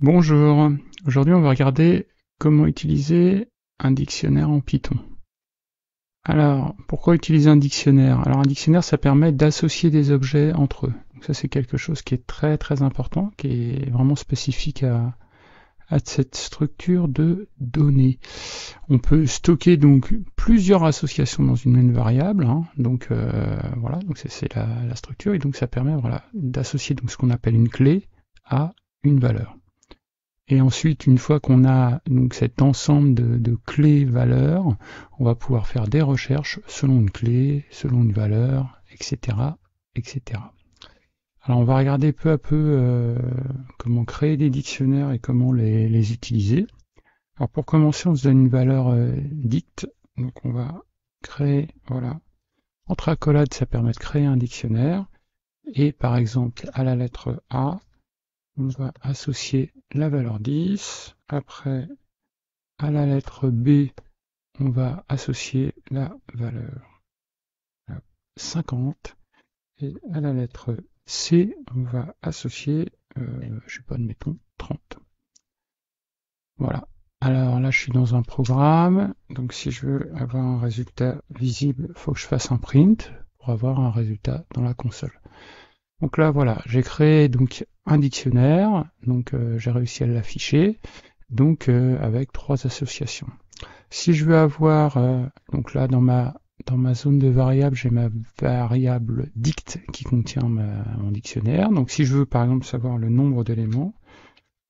Bonjour, aujourd'hui on va regarder comment utiliser un dictionnaire en Python. Alors, pourquoi utiliser un dictionnaire? Alors un dictionnaire ça permet d'associer des objets entre eux. Donc ça c'est quelque chose qui est très très important, qui est vraiment spécifique à, cette structure de données. On peut stocker donc plusieurs associations dans une même variable, hein. donc euh, voilà, donc c'est la, structure, et donc ça permet voilà, d'associer donc ce qu'on appelle une clé à une valeur. Et ensuite, une fois qu'on a donc cet ensemble de, clés valeurs, on va pouvoir faire des recherches selon une clé, selon une valeur, etc., etc. Alors on va regarder peu à peu euh, comment créer des dictionnaires et comment les, utiliser. Alors pour commencer, on se donne une valeur euh, dicte. Donc on va créer, voilà, entre accolades, ça permet de créer un dictionnaire. Et par exemple, à la lettre A, on va associer la valeur 10. Après, à la lettre B, on va associer la valeur 50. Et à la lettre C, on va associer, euh, je sais pas, admettons, 30. Voilà. Alors là, je suis dans un programme. Donc si je veux avoir un résultat visible, il faut que je fasse un print pour avoir un résultat dans la console. Donc là, voilà, j'ai créé donc un dictionnaire, donc euh, j'ai réussi à l'afficher, donc euh, avec trois associations. Si je veux avoir, euh, donc là dans ma dans ma zone de variable, j'ai ma variable dict qui contient mon dictionnaire. Donc si je veux par exemple savoir le nombre d'éléments,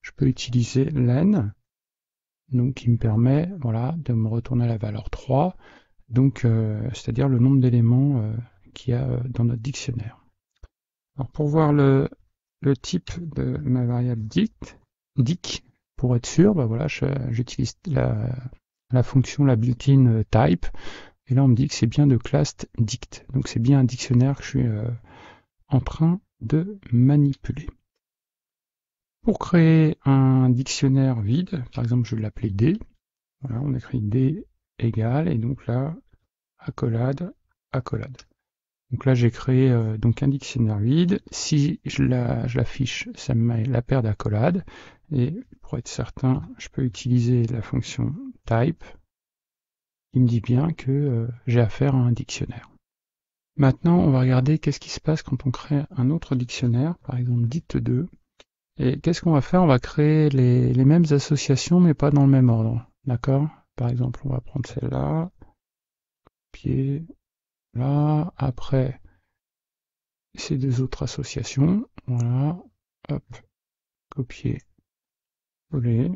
je peux utiliser len, donc qui me permet voilà de me retourner la valeur 3, donc c'est-à-dire le nombre d'éléments qu'il y a dans notre dictionnaire. Alors pour voir le, type de ma variable dict, dic, pour être sûr, bah voilà, j'utilise la, fonction la built-in type, et là on me dit que c'est bien de classe dict, donc c'est bien un dictionnaire que je suis euh, en train de manipuler. Pour créer un dictionnaire vide, par exemple je vais l'appeler D, voilà, on écrit D égale, et donc là, accolade, accolade. Donc là, j'ai créé euh, donc un dictionnaire vide. Si je l'affiche, ça me met la paire d'accolades. Et pour être certain, je peux utiliser la fonction type qui me dit bien que euh, j'ai affaire à un dictionnaire. Maintenant, on va regarder qu'est-ce qui se passe quand on crée un autre dictionnaire, par exemple dict2. Et qu'est-ce qu'on va faire? On va créer les, les mêmes associations, mais pas dans le même ordre. D'accord? Par exemple, on va prendre celle-là, copier, Là, après, ces deux autres associations. Voilà. Hop. Copier. Coller.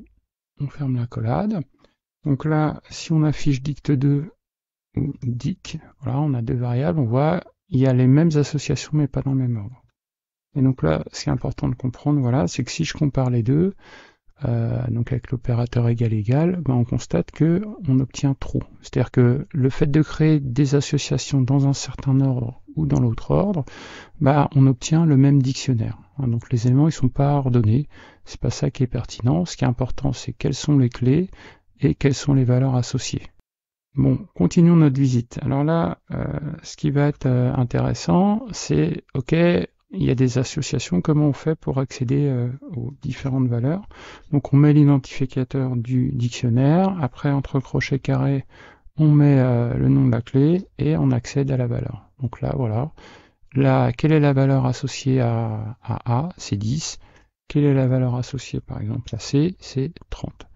On ferme la collade. Donc là, si on affiche dict2 ou dic, voilà, on a deux variables, on voit, il y a les mêmes associations mais pas dans le même ordre. Et donc là, ce qui est important de comprendre, voilà, c'est que si je compare les deux, euh, donc avec l'opérateur égal égal, ben on constate que on obtient trop. C'est-à-dire que le fait de créer des associations dans un certain ordre ou dans l'autre ordre, ben on obtient le même dictionnaire. Hein, donc les éléments ils sont pas ordonnés, c'est pas ça qui est pertinent. Ce qui est important, c'est quelles sont les clés et quelles sont les valeurs associées. Bon, continuons notre visite. Alors là, euh, ce qui va être euh, intéressant, c'est ok, il y a des associations, comment on fait pour accéder euh, aux différentes valeurs. Donc on met l'identificateur du dictionnaire, après entre crochets carrés, on met euh, le nom de la clé et on accède à la valeur. Donc là, voilà. Là, quelle est la valeur associée à, A? C'est 10. Quelle est la valeur associée par exemple à C? C'est 30.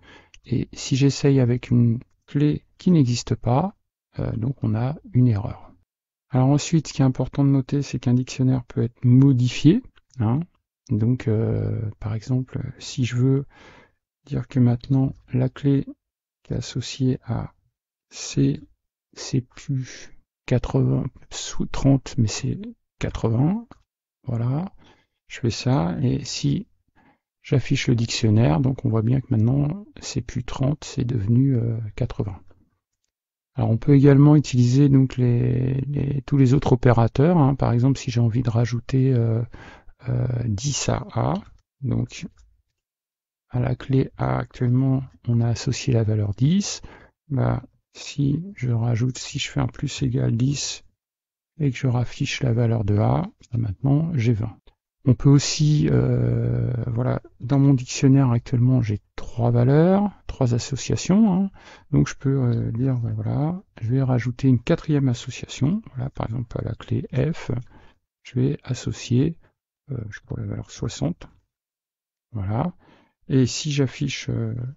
Et si j'essaye avec une clé qui n'existe pas, euh, donc on a une erreur. Alors ensuite, ce qui est important de noter, c'est qu'un dictionnaire peut être modifié. Hein. Donc, euh, par exemple, si je veux dire que maintenant la clé qui est associée à C, c'est plus 80 sous 30, mais c'est 80. Voilà, je fais ça. Et si j'affiche le dictionnaire, donc on voit bien que maintenant c'est plus 30, c'est devenu 80. Alors on peut également utiliser donc les, tous les autres opérateurs. Hein. Par exemple, si j'ai envie de rajouter 10 euh, euh, à A, donc à la clé A actuellement on a associé la valeur 10. Bah, si je rajoute, si je fais un plus égal 10 et que je raffiche la valeur de A, bah, maintenant j'ai 20. On peut aussi, euh, voilà, dans mon dictionnaire actuellement, j'ai trois valeurs, trois associations. Hein. donc je peux euh, dire, voilà, je vais rajouter une quatrième association. Voilà, par exemple à la clé F, je vais associer, euh, je pourrais la valeur 60. Voilà. Et si j'affiche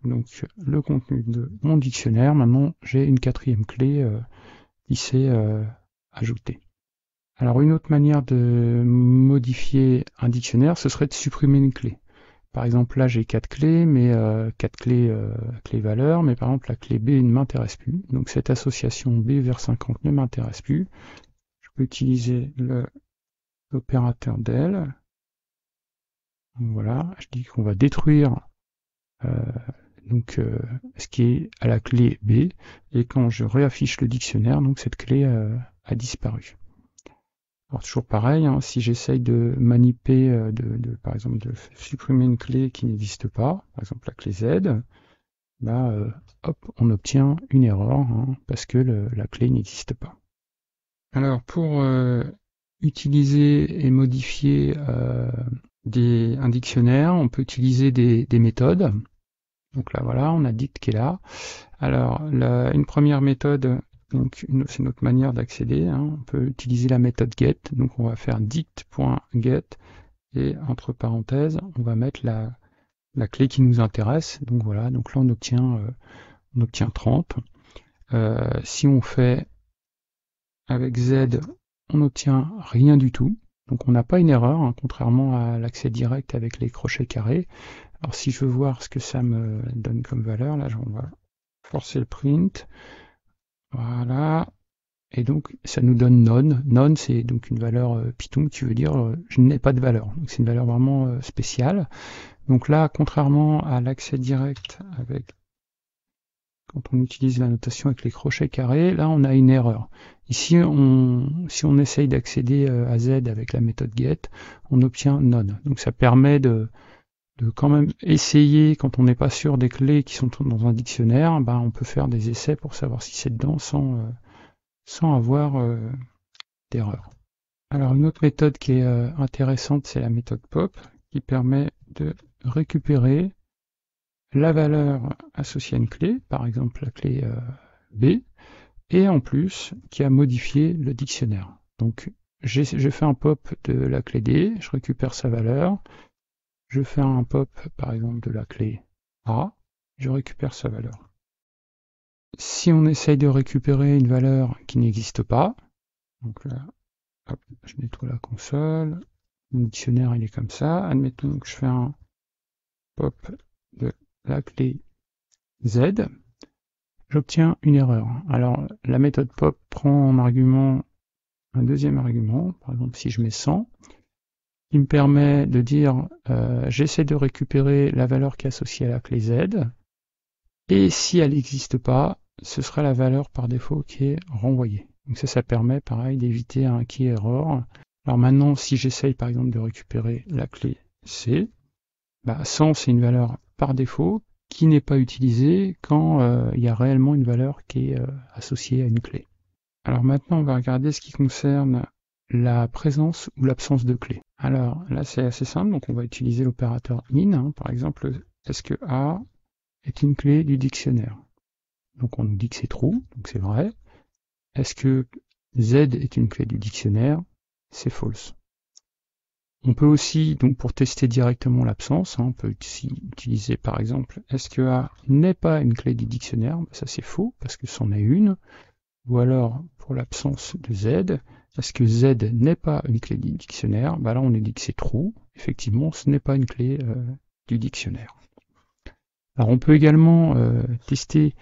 donc le contenu de mon dictionnaire, maintenant j'ai une quatrième clé qui s'est ajoutée. Alors une autre manière de modifier un dictionnaire, ce serait de supprimer une clé. Par exemple, là j'ai quatre clés, mais euh, quatre clés, euh, clés valeurs, mais par exemple la clé B ne m'intéresse plus. Donc cette association B vers 50 ne m'intéresse plus. Je peux utiliser l'opérateur del. Voilà, je dis qu'on va détruire euh, donc ce qui est à la clé B, et quand je réaffiche le dictionnaire, donc cette clé a disparu. Alors toujours pareil, hein, si j'essaye de manipuler, euh, de, par exemple de supprimer une clé qui n'existe pas, par exemple la clé Z, bah, euh, hop, on obtient une erreur hein, parce que la clé n'existe pas. Alors pour euh, utiliser et modifier un dictionnaire, on peut utiliser des, méthodes. Donc là voilà, on a dit qui est là. Alors une première méthode donc c'est notre manière d'accéder. Hein. On peut utiliser la méthode get. Donc on va faire dit.get et entre parenthèses, on va mettre la, la, clé qui nous intéresse. Donc voilà, donc là on obtient, euh, on obtient 30. Euh, si on fait avec Z, on n'obtient rien du tout. Donc on n'a pas une erreur, hein, contrairement à l'accès direct avec les crochets carrés. Alors si je veux voir ce que ça me donne comme valeur, là on va forcer le print. Voilà. Et donc, ça nous donne none. None, c'est donc une valeur euh, Python qui veut dire euh, je n'ai pas de valeur. Donc, c'est une valeur vraiment euh, spéciale. Donc là, contrairement à l'accès direct avec quand on utilise la notation avec les crochets carrés, là, on a une erreur. Ici, on, si on essaye d'accéder à Z avec la méthode get, on obtient none. Donc, ça permet de, de quand même essayer, quand on n'est pas sûr des clés qui sont dans un dictionnaire, ben on peut faire des essais pour savoir si c'est dedans sans, euh, sans avoir euh, d'erreur. Alors une autre méthode qui est euh, intéressante, c'est la méthode POP, qui permet de récupérer la valeur associée à une clé, par exemple la clé B, et en plus qui a modifié le dictionnaire. Donc j'ai fait un pop de la clé D, je récupère sa valeur, je fais un pop par exemple de la clé A, je récupère sa valeur. Si on essaye de récupérer une valeur qui n'existe pas, donc là, je nettoie la console, mon dictionnaire il est comme ça, admettons que je fais un pop de la clé Z, j'obtiens une erreur. Alors la méthode pop prend en argument un deuxième argument, par exemple si je mets 100, me permet de dire euh, j'essaie de récupérer la valeur qui est associée à la clé Z, et si elle n'existe pas, ce sera la valeur par défaut qui est renvoyée. Donc ça, ça permet pareil d'éviter un key error. Alors maintenant, si j'essaye par exemple de récupérer la clé C, bah 100 c'est une valeur par défaut qui n'est pas utilisée quand euh, il y a réellement une valeur qui est euh, associée à une clé. Alors maintenant, on va regarder ce qui concerne la présence ou l'absence de clé. Alors là, c'est assez simple, donc on va utiliser l'opérateur in. Hein. Par exemple, est-ce que A est une clé du dictionnaire? Donc on nous dit que c'est true, donc c'est vrai. Est-ce que Z est une clé du dictionnaire? C'est false. On peut aussi, donc pour tester directement l'absence, hein, on peut utiliser par exemple, est-ce que A n'est pas une clé du dictionnaire? Ben, Ça c'est faux, parce que c'en est une. Ou alors, pour l'absence de Z, est-ce que Z n'est pas une clé du dictionnaire bah Là, on nous dit que c'est true. Effectivement, ce n'est pas une clé euh, du dictionnaire. Alors, on peut également euh, tester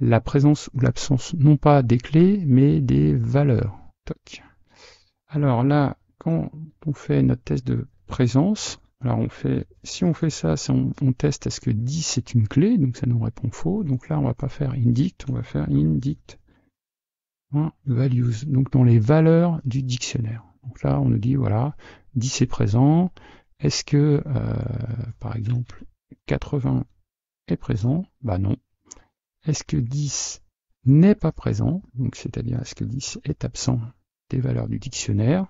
la présence ou l'absence, non pas des clés, mais des valeurs. Alors là, quand on fait notre test de présence, alors on fait, si on fait ça, on, on, teste est-ce que 10 est une clé, donc ça nous répond faux. Donc là, on va pas faire indict, on va faire indict values, donc dans les valeurs du dictionnaire. Donc là, on nous dit, voilà, 10 est présent. Est-ce que, euh, par exemple, 80 est présent? Bah non. Est-ce que 10 n'est pas présent? Donc c'est-à-dire, est-ce que 10 est absent des valeurs du dictionnaire?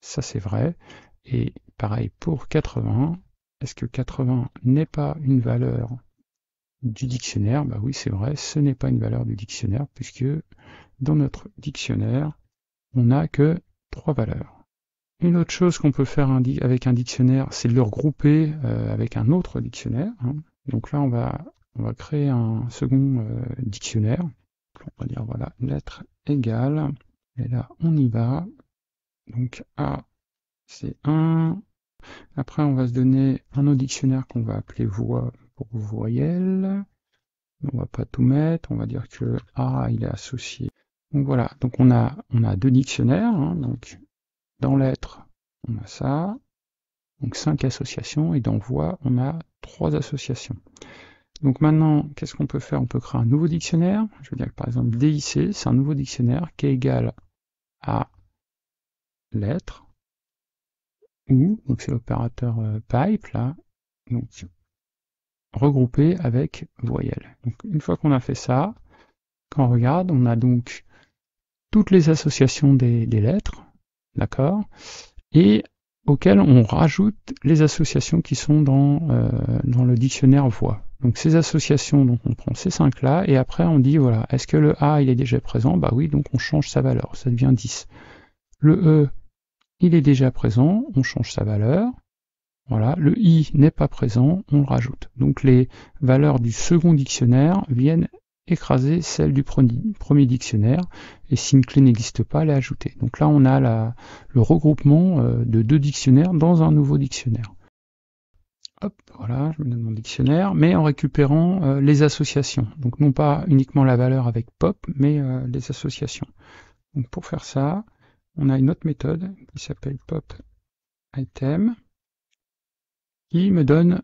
Ça, c'est vrai. Et pareil pour 80. Est-ce que 80 n'est pas une valeur du dictionnaire? Bah oui, c'est vrai, ce n'est pas une valeur du dictionnaire, puisque dans notre dictionnaire, on n'a que trois valeurs. Une autre chose qu'on peut faire avec un dictionnaire, c'est de le regrouper euh, avec un autre dictionnaire. Hein. Donc là, on va, on va créer un second euh, dictionnaire. on va dire, voilà, lettre égale. Et là, on y va. Donc A, c'est 1. Après, on va se donner un autre dictionnaire qu'on va appeler voix pour voyelle. On va pas tout mettre, on va dire que A, il est associé. Donc voilà, donc on a, deux dictionnaires. Hein. donc dans lettre, on a ça. Donc cinq associations. Et dans voix, on a trois associations. Donc maintenant, qu'est-ce qu'on peut faire? On peut créer un nouveau dictionnaire. Je veux dire que par exemple, DIC, c'est un nouveau dictionnaire qui est égal à lettre ou, donc c'est l'opérateur euh, pipe là, donc regroupé avec voyelle. Donc une fois qu'on a fait ça, quand on regarde, on a donc toutes les associations des, lettres, d'accord, et auxquelles on rajoute les associations qui sont dans, euh, dans le dictionnaire voix. Donc ces associations, donc on prend ces cinq là, et après on dit voilà, est-ce que le A il est déjà présent? Bah oui, donc on change sa valeur, ça devient 10. Le E, il est déjà présent, on change sa valeur. Voilà, le i n'est pas présent, on le rajoute. Donc les valeurs du second dictionnaire viennent écraser celles du premier dictionnaire, et si une clé n'existe pas, elle est ajoutée. Donc là, on a le regroupement euh, de deux dictionnaires dans un nouveau dictionnaire. Hop, voilà, je me donne mon dictionnaire, mais en récupérant euh, les associations. Donc non pas uniquement la valeur avec pop, mais euh, les associations. Donc pour faire ça, on a une autre méthode qui s'appelle pop item qui me donne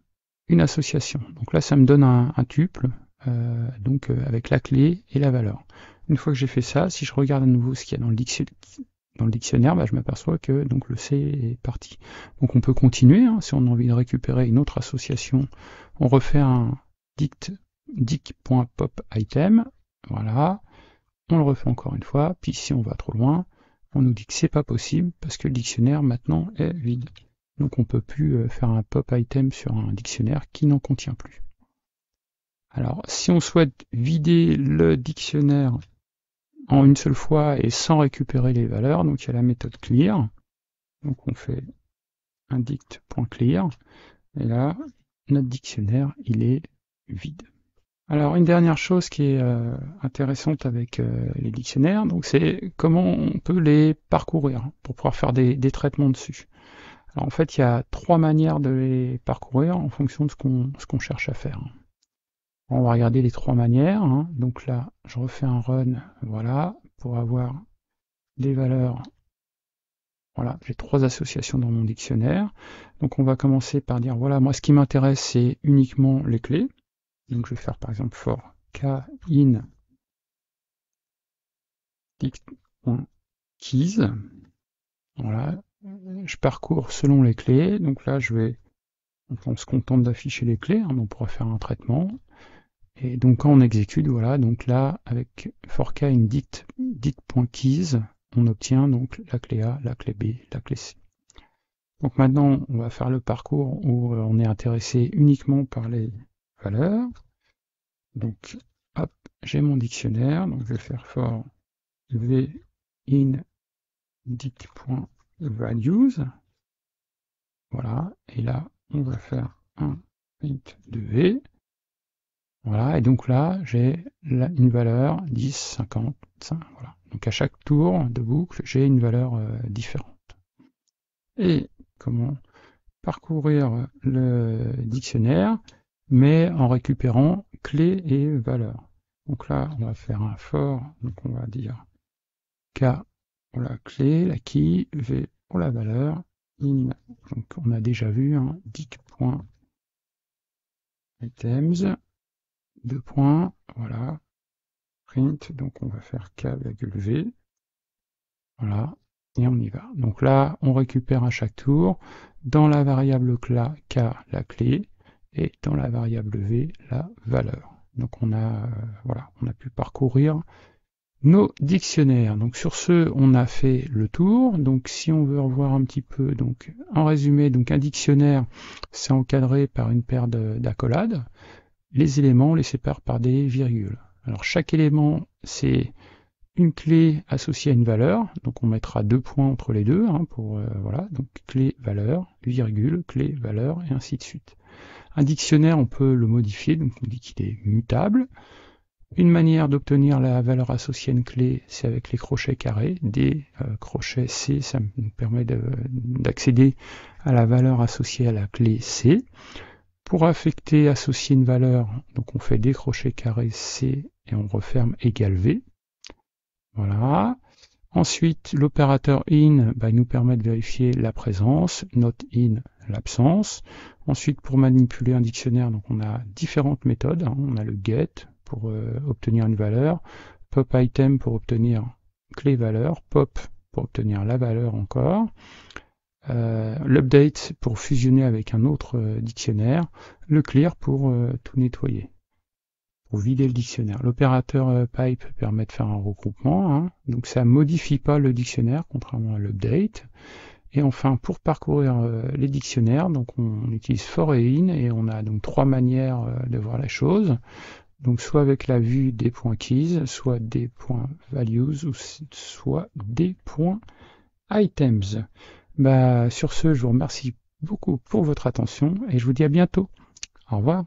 une association. Donc là, ça me donne un, tuple, euh, donc euh, avec la clé et la valeur. Une fois que j'ai fait ça, si je regarde à nouveau ce qu'il y a dans le dictionnaire, bah, je m'aperçois que donc le C est parti. Donc on peut continuer, hein, si on a envie de récupérer une autre association, on refait un dict dict.popitem, voilà, on le refait encore une fois, puis si on va trop loin, on nous dit que c'est pas possible parce que le dictionnaire maintenant est vide. Donc on peut plus euh, faire un pop item sur un dictionnaire qui n'en contient plus. Alors si on souhaite vider le dictionnaire en une seule fois et sans récupérer les valeurs, donc il y a la méthode clear. Donc on fait un dict.clear et là notre dictionnaire il est vide. Alors une dernière chose qui est euh, intéressante avec euh, les dictionnaires, donc c'est comment on peut les parcourir pour pouvoir faire des, traitements dessus. Alors en fait il y a trois manières de les parcourir en fonction de ce qu'on cherche à faire. On va regarder les trois manières. Hein. Donc là je refais un run, voilà, pour avoir les valeurs. Voilà, j'ai trois associations dans mon dictionnaire. Donc on va commencer par dire voilà, moi ce qui m'intéresse c'est uniquement les clés. Donc je vais faire par exemple for k in keys. Voilà, je parcours selon les clés. Donc là, je vais, on se contente d'afficher les clés, hein, on pourra faire un traitement. Et donc quand on exécute, voilà, donc là, avec for k in dict, dict.keys, on obtient donc la clé A, la clé B, la clé C. Donc maintenant, on va faire le parcours où euh, on est intéressé uniquement par les valeur. Donc, hop, j'ai mon dictionnaire. Donc, je vais faire for v in dict.values. Voilà. Et là, on va faire un print de v. Voilà. Et donc là, j'ai une valeur 10, 50, 5. Voilà. Donc, à chaque tour de boucle, j'ai une valeur euh, différente. Et comment parcourir le dictionnaire mais en récupérant clé et valeur. Donc là, on va faire un for, donc on va dire K pour la clé, la key, V pour la valeur, in, donc on a déjà vu, hein, dic.items, deux points, voilà, print, donc on va faire K, V, voilà, et on y va. Donc là, on récupère à chaque tour, dans la variable K, la clé, et dans la variable v la valeur. Donc on a, euh, voilà, on a pu parcourir nos dictionnaires. Donc sur ce, on a fait le tour. Donc si on veut revoir un petit peu, donc en résumé, donc un dictionnaire, c'est encadré par une paire d'accolades. Les éléments, on les sépare par des virgules. Alors chaque élément, c'est une clé associée à une valeur. Donc on mettra deux points entre les deux hein, pour euh, voilà. Donc clé valeur, virgule, clé valeur et ainsi de suite. Un dictionnaire, on peut le modifier. Donc on dit qu'il est mutable. Une manière d'obtenir la valeur associée à une clé, c'est avec les crochets carrés. Des euh, crochets C, ça nous permet d'accéder à la valeur associée à la clé C. Pour affecter, associer une valeur, donc on fait des crochets carrés C et on referme égal V. Voilà. Ensuite, l'opérateur in bah, nous permet de vérifier la présence, not in l'absence. Ensuite, pour manipuler un dictionnaire, donc on a différentes méthodes. Hein. On a le get, pour euh, obtenir une valeur, pop item pour obtenir clé valeur, pop pour obtenir la valeur encore, l'update pour fusionner avec un autre euh, dictionnaire, le clear pour tout nettoyer, pour vider le dictionnaire. L'opérateur pipe permet de faire un regroupement, hein. donc ça modifie pas le dictionnaire contrairement à l'update. Et enfin, pour parcourir les dictionnaires, donc on, utilise for et in et on a donc trois manières de voir la chose. Donc soit avec la vue des points keys, soit des points values, ou soit des points items. Bah, sur ce, je vous remercie beaucoup pour votre attention et je vous dis à bientôt. Au revoir.